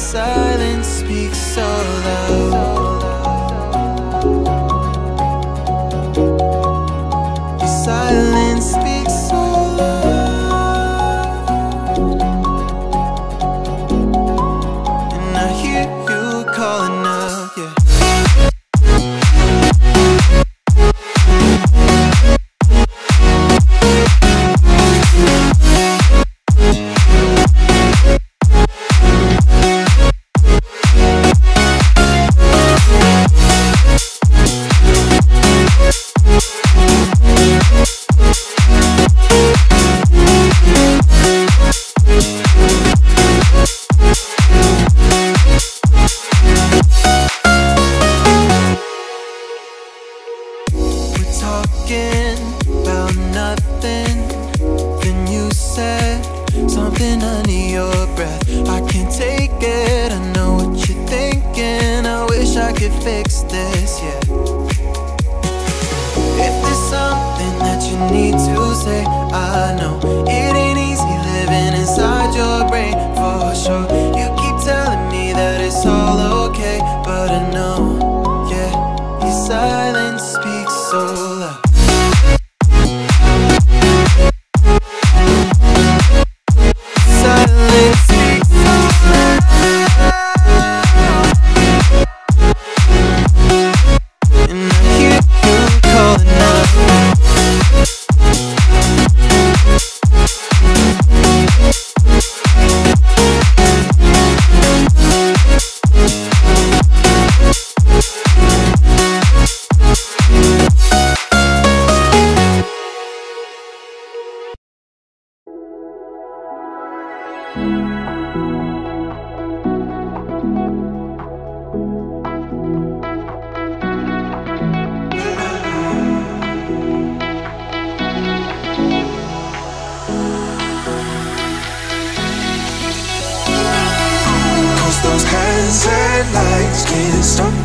silence speaks so loud. Fix this, yeah. If there's something that you need to say, I know it ain't easy living inside your brain for sure. You keep telling me that it's all okay, but I know, yeah, your silence speaks so loud.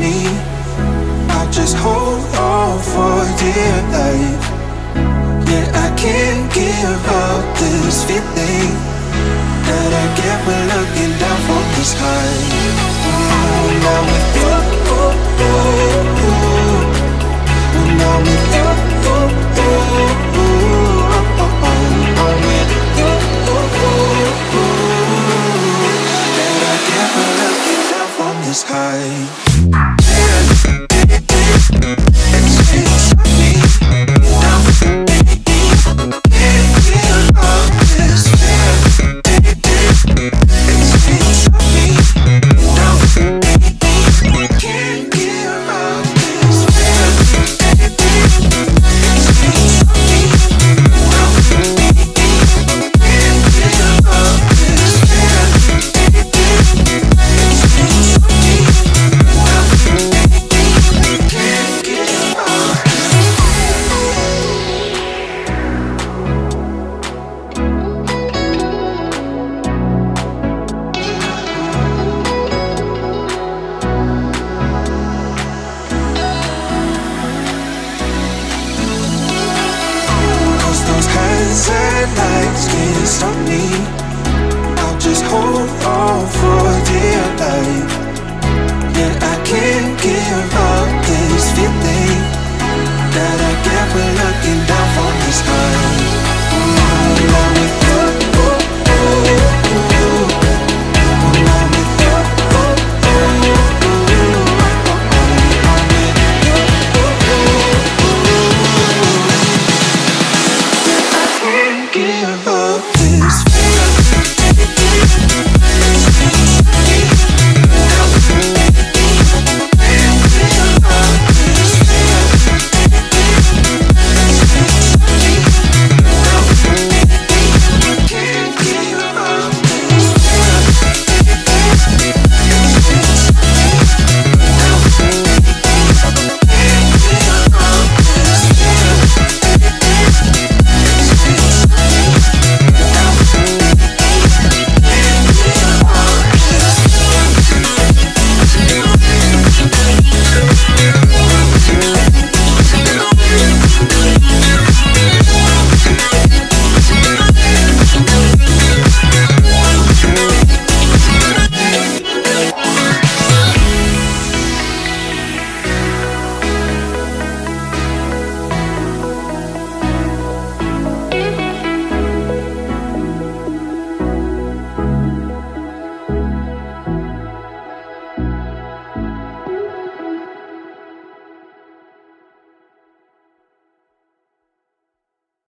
Me. I'll just hold on for dear life. Yeah, I can't give up this feeling that I get when looking down from the sky. Now with you, can't me. I'll just hold